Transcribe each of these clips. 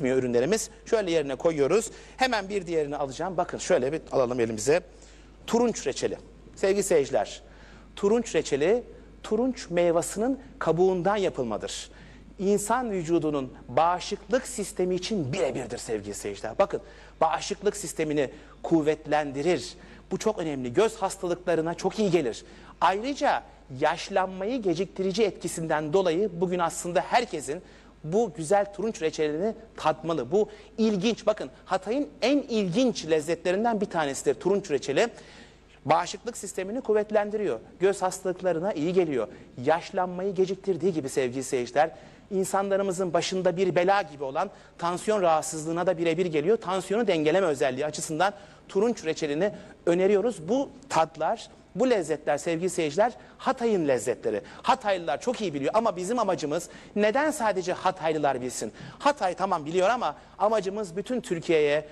bitmiyor ürünlerimiz. Şöyle yerine koyuyoruz. Hemen bir diğerini alacağım. Bakın şöyle bir alalım elimize. Turunç reçeli. Sevgili seyirciler, turunç reçeli turunç meyvasının kabuğundan yapılmadır. İnsan vücudunun bağışıklık sistemi için birebirdir sevgili seyirciler. Bakın bağışıklık sistemini kuvvetlendirir. Bu çok önemli. Göz hastalıklarına çok iyi gelir. Ayrıca yaşlanmayı geciktirici etkisinden dolayı bugün aslında herkesin bu güzel turunç reçelini tatmalı. Bu ilginç bakın Hatay'ın en ilginç lezzetlerinden bir tanesidir turunç reçeli. Bağışıklık sistemini kuvvetlendiriyor. Göz hastalıklarına iyi geliyor. Yaşlanmayı geciktirdiği gibi sevgili seyirciler insanlarımızın başında bir bela gibi olan tansiyon rahatsızlığına da birebir geliyor. Tansiyonu dengeleme özelliği açısından turunç reçelini öneriyoruz. Bu tatlar, bu lezzetler sevgili seyirciler Hatay'ın lezzetleri. Hataylılar çok iyi biliyor ama bizim amacımız neden sadece Hataylılar bilsin? Hatay tamam biliyor ama amacımız bütün Türkiye'ye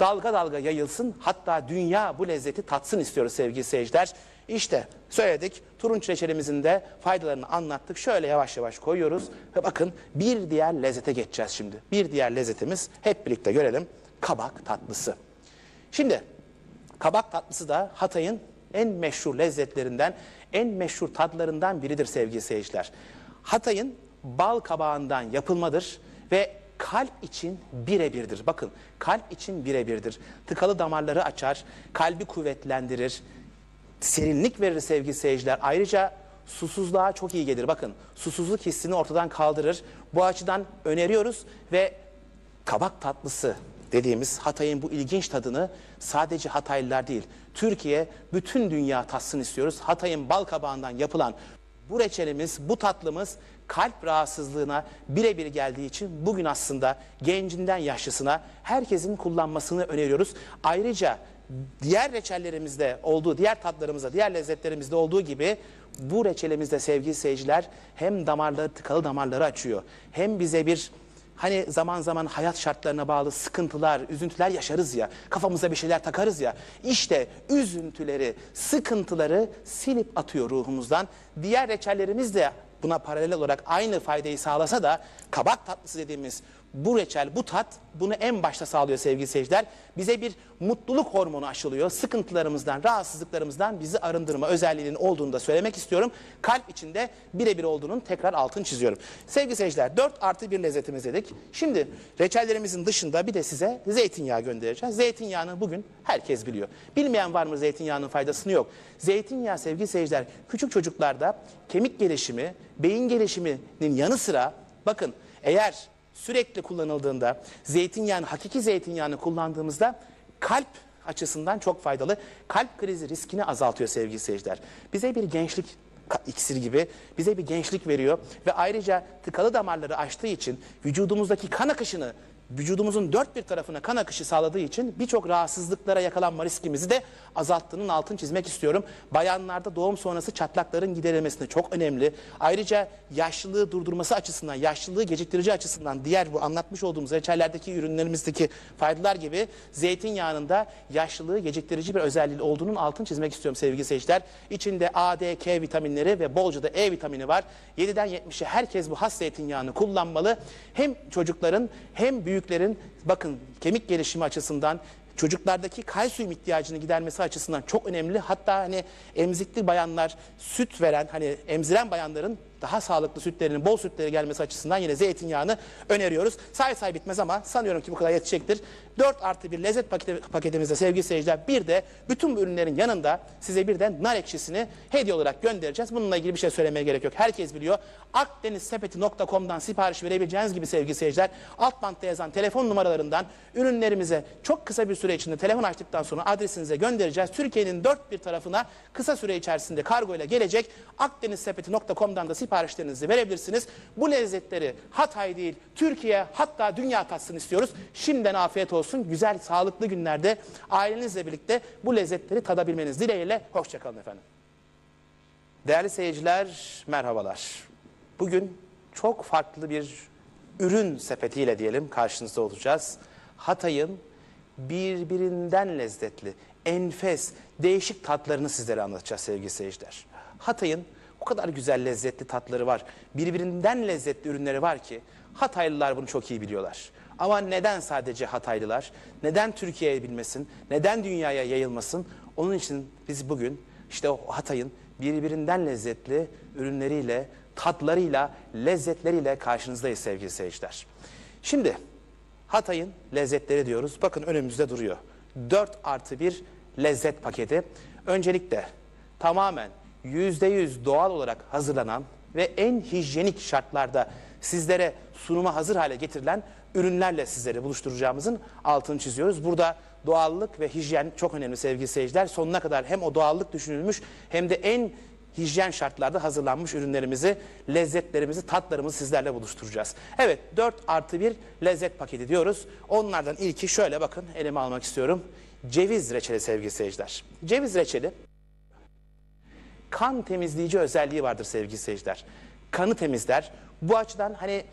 dalga dalga yayılsın hatta dünya bu lezzeti tatsın istiyoruz sevgili seyirciler. İşte söyledik turunç reçelimizin de faydalarını anlattık. Şöyle yavaş yavaş koyuyoruz ve bakın bir diğer lezzete geçeceğiz şimdi. Bir diğer lezzetimiz hep birlikte görelim kabak tatlısı. Şimdi kabak tatlısı da Hatay'ın en meşhur lezzetlerinden, en meşhur tadlarından biridir sevgili seyirciler. Hatay'ın bal kabağından yapılmadır ve kalp için birebirdir. Bakın kalp için birebirdir. Tıkalı damarları açar, kalbi kuvvetlendirir, serinlik verir sevgili seyirciler. Ayrıca susuzluğa çok iyi gelir. Bakın susuzluk hissini ortadan kaldırır. Bu açıdan öneriyoruz ve kabak tatlısı dediğimiz Hatay'ın bu ilginç tadını sadece Hataylılar değil, Türkiye bütün dünya tatsın istiyoruz. Hatay'ın bal kabağından yapılan bu reçelimiz, bu tatlımız kalp rahatsızlığına birebir geldiği için bugün aslında gencinden yaşlısına herkesin kullanmasını öneriyoruz. Ayrıca diğer reçellerimizde olduğu, diğer tatlarımızda, diğer lezzetlerimizde olduğu gibi bu reçelimizde sevgili seyirciler hem damarları, tıkalı damarları açıyor. Hem bize bir Hani zaman zaman hayat şartlarına bağlı sıkıntılar, üzüntüler yaşarız ya. Kafamıza bir şeyler takarız ya. İşte üzüntüleri, sıkıntıları silip atıyor ruhumuzdan. Diğer reçellerimiz de buna paralel olarak aynı faydayı sağlasa da kabak tatlısı dediğimiz bu reçel, bu tat bunu en başta sağlıyor sevgili seyirciler. Bize bir mutluluk hormonu aşılıyor. Sıkıntılarımızdan, rahatsızlıklarımızdan bizi arındırma özelliğinin olduğunu da söylemek istiyorum. Kalp içinde birebir olduğunun tekrar altını çiziyorum. Sevgili seyirciler 4 artı 1 lezzetimiz dedik. Şimdi reçellerimizin dışında bir de size zeytinyağı göndereceğiz. Zeytinyağını bugün herkes biliyor. Bilmeyen var mı zeytinyağının faydasını yok. Zeytinyağı sevgili seyirciler küçük çocuklarda kemik gelişimi, beyin gelişiminin yanı sıra bakın eğer sürekli kullanıldığında zeytinyağını, hakiki zeytinyağını kullandığımızda kalp açısından çok faydalı. Kalp krizi riskini azaltıyor sevgili seyirciler. Bize bir gençlik iksir gibi bize bir gençlik veriyor ve ayrıca tıkalı damarları açtığı için vücudumuzdaki kan akışını vücudumuzun dört bir tarafına kan akışı sağladığı için birçok rahatsızlıklara yakalanma riskimizi de azalttığının altını çizmek istiyorum. Bayanlarda doğum sonrası çatlakların giderilmesinde çok önemli. Ayrıca yaşlılığı durdurması açısından, yaşlılığı geciktirici açısından diğer bu anlatmış olduğumuz reçellerdeki ürünlerimizdeki faydalar gibi zeytinyağının da yaşlılığı geciktirici bir özelliği olduğunun altını çizmek istiyorum sevgili seyirciler. İçinde A, D, K vitaminleri ve bolca da E vitamini var. 7'den 70'e herkes bu has zeytinyağını kullanmalı. Hem çocukların hem büyüklerin bakın kemik gelişimi açısından çocuklardaki kalsiyum ihtiyacını gidermesi açısından çok önemli. Hatta hani emzikli bayanlar süt veren hani emziren bayanların daha sağlıklı sütlerinin bol sütleri gelmesi açısından yine zeytinyağını öneriyoruz. Say say bitmez ama sanıyorum ki bu kadar yetecektir. 4 artı bir lezzet paketi, paketimizde sevgili seyirciler bir de bütün bu ürünlerin yanında size bir de nar ekşisini hediye olarak göndereceğiz. Bununla ilgili bir şey söylemeye gerek yok. Herkes biliyor. Akdenizsepeti.com'dan sipariş verebileceğiniz gibi sevgili seyirciler alt bantta yazan telefon numaralarından ürünlerimize çok kısa bir süre içinde telefon açtıktan sonra adresinize göndereceğiz. Türkiye'nin dört bir tarafına kısa süre içerisinde kargo ile gelecek. Akdenizsepeti.com'dan da siparişlerinizi verebilirsiniz. Bu lezzetleri Hatay değil Türkiye hatta dünya tatsın istiyoruz. Şimdiden afiyet olsun. Güzel sağlıklı günlerde ailenizle birlikte bu lezzetleri tadabilmeniz dileğiyle. Hoşçakalın efendim. Değerli seyirciler merhabalar. Bugün çok farklı bir ürün sepetiyle diyelim karşınızda olacağız. Hatay'ın birbirinden lezzetli, enfes, değişik tatlarını sizlere anlatacağız sevgili seyirciler. Hatay'ın o kadar güzel lezzetli tatları var. Birbirinden lezzetli ürünleri var ki Hataylılar bunu çok iyi biliyorlar. Ama neden sadece Hataylılar? Neden Türkiye'ye bilmesin? Neden dünyaya yayılmasın? Onun için biz bugün işte Hatay'ın birbirinden lezzetli ürünleriyle, tatlarıyla, lezzetleriyle karşınızdayız sevgili seyirciler. Şimdi Hatay'ın lezzetleri diyoruz. Bakın önümüzde duruyor. 4 artı 1 lezzet paketi. Öncelikle tamamen %100 doğal olarak hazırlanan ve en hijyenik şartlarda sizlere sunuma hazır hale getirilen ürünlerle sizleri buluşturacağımızın altını çiziyoruz. Burada doğallık ve hijyen çok önemli sevgili seyirciler. Sonuna kadar hem o doğallık düşünülmüş hem de en hijyen şartlarda hazırlanmış ürünlerimizi, lezzetlerimizi, tatlarımızı sizlerle buluşturacağız. Evet 4 artı 1 lezzet paketi diyoruz. Onlardan ilki şöyle bakın elime almak istiyorum. Ceviz reçeli sevgili seyirciler. Ceviz reçeli kan temizleyici özelliği vardır sevgili seyirciler. Kanı temizler. Bu açıdan hani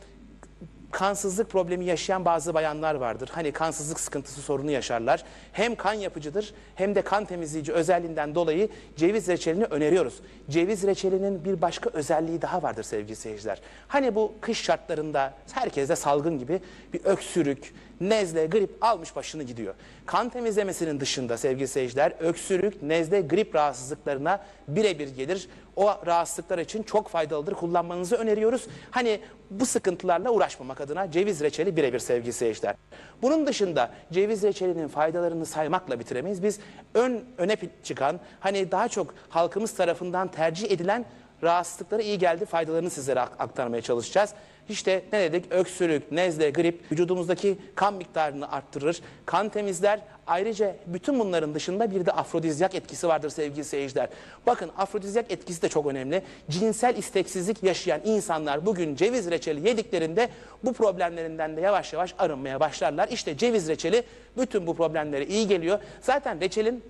kansızlık problemi yaşayan bazı bayanlar vardır. Hani kansızlık sıkıntısı sorunu yaşarlar. Hem kan yapıcıdır hem de kan temizleyici özelliğinden dolayı ceviz reçelini öneriyoruz. Ceviz reçelinin bir başka özelliği daha vardır sevgili seyirciler. Hani bu kış şartlarında herkeste salgın gibi bir öksürük, nezle, grip almış başını gidiyor. Kan temizlemesinin dışında sevgili seyirciler öksürük, nezle, grip rahatsızlıklarına birebir gelir. O rahatsızlıklar için çok faydalıdır. Kullanmanızı öneriyoruz. Hani bu sıkıntılarla uğraşmamak adına ceviz reçeli birebir sevgili seyirciler. Bunun dışında ceviz reçelinin faydalarını saymakla bitiremeyiz. Biz ön öne çıkan hani daha çok halkımız tarafından tercih edilen rahatsızlıklara iyi geldi faydalarını sizlere ak- aktarmaya çalışacağız. İşte ne dedik? Öksürük, nezle, grip vücudumuzdaki kan miktarını arttırır, kan temizler. Ayrıca bütün bunların dışında bir de afrodizyak etkisi vardır sevgili seyirciler. Bakın afrodizyak etkisi de çok önemli. Cinsel isteksizlik yaşayan insanlar bugün ceviz reçeli yediklerinde bu problemlerinden de yavaş yavaş arınmaya başlarlar. İşte ceviz reçeli bütün bu problemlere iyi geliyor. Zaten reçelin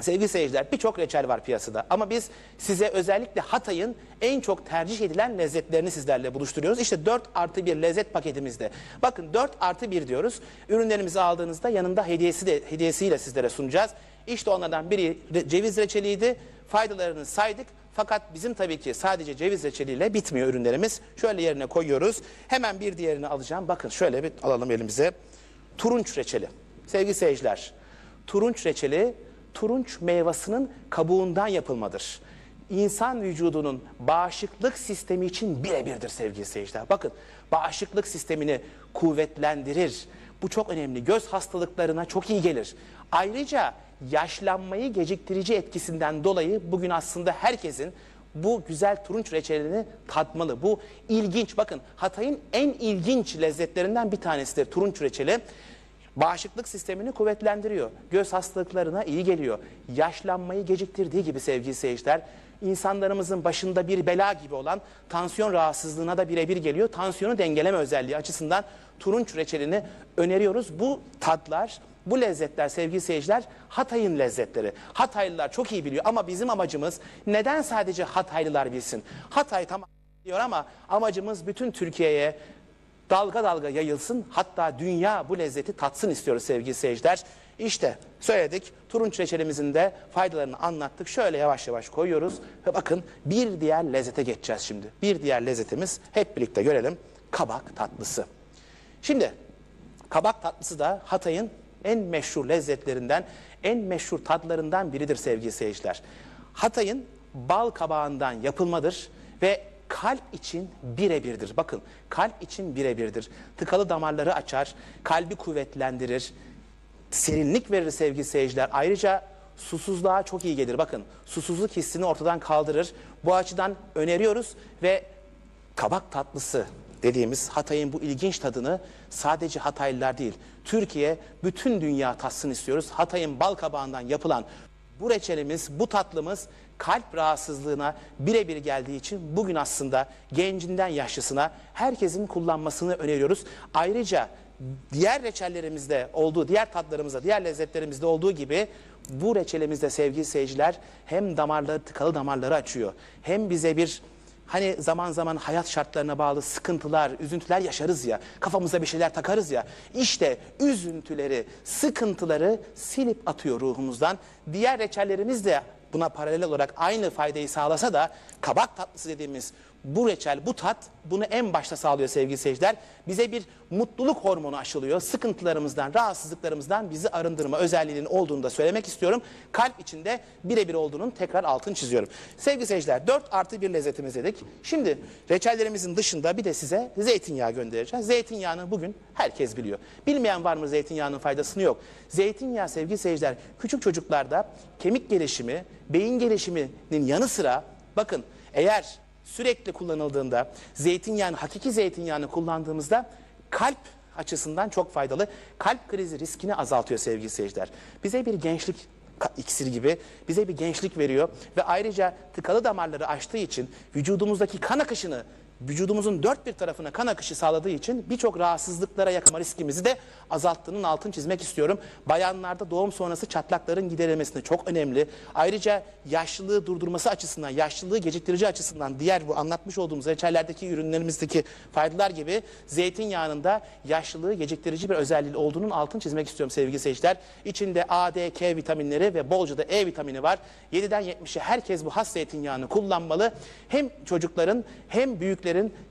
Sevgili seyirciler birçok reçel var piyasada ama biz size özellikle Hatay'ın en çok tercih edilen lezzetlerini sizlerle buluşturuyoruz. İşte 4 artı 1 lezzet paketimizde. Bakın 4 artı 1 diyoruz. Ürünlerimizi aldığınızda yanında hediyesi de hediyesiyle sizlere sunacağız. İşte onlardan biri ceviz reçeliydi. Faydalarını saydık. Fakat bizim tabii ki sadece ceviz reçeliyle bitmiyor ürünlerimiz. Şöyle yerine koyuyoruz. Hemen bir diğerini alacağım. Bakın şöyle bir alalım elimize. Turunç reçeli. Sevgili seyirciler, turunç reçeli turunç meyvasının kabuğundan yapılmadır. İnsan vücudunun bağışıklık sistemi için birebirdir sevgili seyirciler. Bakın bağışıklık sistemini kuvvetlendirir. Bu çok önemli. Göz hastalıklarına çok iyi gelir. Ayrıca yaşlanmayı geciktirici etkisinden dolayı bugün aslında herkesin bu güzel turunç reçelini tatmalı. Bu ilginç bakın Hatay'ın en ilginç lezzetlerinden bir tanesidir turunç reçeli. Bağışıklık sistemini kuvvetlendiriyor. Göz hastalıklarına iyi geliyor. Yaşlanmayı geciktirdiği gibi sevgili seyirciler, insanlarımızın başında bir bela gibi olan tansiyon rahatsızlığına da birebir geliyor. Tansiyonu dengeleme özelliği açısından turunç reçelini öneriyoruz. Bu tatlar, bu lezzetler sevgili seyirciler Hatay'ın lezzetleri. Hataylılar çok iyi biliyor ama bizim amacımız neden sadece Hataylılar bilsin? Hatay tamam diyor ama amacımız bütün Türkiye'ye dalga dalga yayılsın hatta dünya bu lezzeti tatsın istiyoruz sevgili seyirciler. İşte söyledik turunç reçelimizin de faydalarını anlattık. Şöyle yavaş yavaş koyuyoruz ve bakın bir diğer lezzete geçeceğiz şimdi. Bir diğer lezzetimiz hep birlikte görelim kabak tatlısı. Şimdi kabak tatlısı da Hatay'ın en meşhur lezzetlerinden, en meşhur tatlarından biridir sevgili seyirciler. Hatay'ın bal kabağından yapılmadır ve kalp için birebirdir. Bakın kalp için birebirdir. Tıkalı damarları açar, kalbi kuvvetlendirir, serinlik verir sevgili seyirciler. Ayrıca susuzluğa çok iyi gelir. Bakın susuzluk hissini ortadan kaldırır. Bu açıdan öneriyoruz ve kabak tatlısı dediğimiz Hatay'ın bu ilginç tadını sadece Hataylılar değil, Türkiye bütün dünya tatsın istiyoruz. Hatay'ın bal kabağından yapılan bu reçelimiz, bu tatlımız kalp rahatsızlığına birebir geldiği için bugün aslında gencinden yaşlısına herkesin kullanmasını öneriyoruz. Ayrıca diğer reçellerimizde olduğu, diğer tatlarımızda, diğer lezzetlerimizde olduğu gibi bu reçelimizde sevgili seyirciler hem damarları, tıkalı damarları açıyor. Hem bize bir Hani zaman zaman hayat şartlarına bağlı sıkıntılar, üzüntüler yaşarız ya. Kafamıza bir şeyler takarız ya. İşte üzüntüleri, sıkıntıları silip atıyor ruhumuzdan. Diğer reçellerimiz de buna paralel olarak aynı faydayı sağlasa da kabak tatlısı dediğimiz bu reçel, bu tat bunu en başta sağlıyor sevgili seyirciler. Bize bir mutluluk hormonu aşılıyor. Sıkıntılarımızdan, rahatsızlıklarımızdan bizi arındırma özelliğinin olduğunu da söylemek istiyorum. Kalp içinde birebir olduğunun tekrar altını çiziyorum. Sevgili seyirciler 4 artı bir lezzetimiz dedik. Şimdi reçellerimizin dışında bir de size zeytinyağı göndereceğiz. Zeytinyağını bugün herkes biliyor. Bilmeyen var mı zeytinyağının faydasını yok. Zeytinyağı sevgili seyirciler küçük çocuklarda kemik gelişimi, beyin gelişiminin yanı sıra bakın eğer sürekli kullanıldığında zeytinyağını, hakiki zeytinyağını kullandığımızda kalp açısından çok faydalı. Kalp krizi riskini azaltıyor sevgili seyirciler. Bize bir gençlik iksiri gibi bize bir gençlik veriyor ve ayrıca tıkalı damarları açtığı için vücudumuzdaki kan akışını vücudumuzun dört bir tarafına kan akışı sağladığı için birçok rahatsızlıklara yakama riskimizi de azalttığının altını çizmek istiyorum. Bayanlarda doğum sonrası çatlakların giderilmesinde çok önemli. Ayrıca yaşlılığı durdurması açısından, yaşlılığı geciktirici açısından diğer bu anlatmış olduğumuz reçellerdeki ürünlerimizdeki faydalar gibi zeytinyağının da yaşlılığı geciktirici bir özelliği olduğunun altını çizmek istiyorum sevgili seyirciler. İçinde A, D, K vitaminleri ve bolca da E vitamini var. 7'den 70'e herkes bu has zeytinyağını kullanmalı. Hem çocukların hem büyüklerin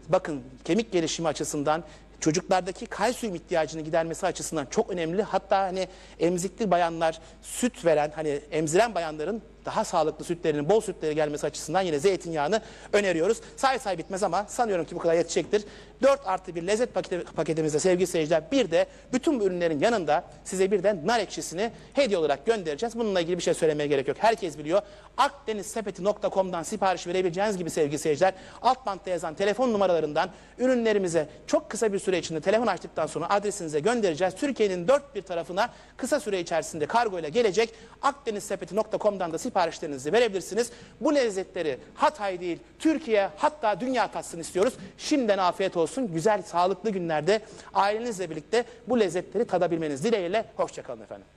bakın kemik gelişimi açısından çocuklardaki kalsiyum ihtiyacını gidermesi açısından çok önemli. Hatta hani emzikli bayanlar süt veren hani emziren bayanların daha sağlıklı sütlerinin bol sütleri gelmesi açısından yine zeytinyağını öneriyoruz. Say say bitmez ama sanıyorum ki bu kadar yetecektir. 4 artı bir lezzet paketi, paketimizde sevgili seyirciler bir de bütün ürünlerin yanında size bir de nar ekşisini hediye olarak göndereceğiz. Bununla ilgili bir şey söylemeye gerek yok. Herkes biliyor. Akdenizsepeti.com'dan sipariş verebileceğiniz gibi sevgili seyirciler alt bantta yazan telefon numaralarından ürünlerimize çok kısa bir süre içinde telefon açtıktan sonra adresinize göndereceğiz. Türkiye'nin dört bir tarafına kısa süre içerisinde kargo ile gelecek. Akdenizsepeti.com'dan da siparişlerinizi verebilirsiniz. Bu lezzetleri Hatay değil Türkiye hatta dünya tatsın istiyoruz. Şimdiden afiyet olsun. Güzel sağlıklı günlerde ailenizle birlikte bu lezzetleri tadabilmeniz dileğiyle. Hoşçakalın efendim.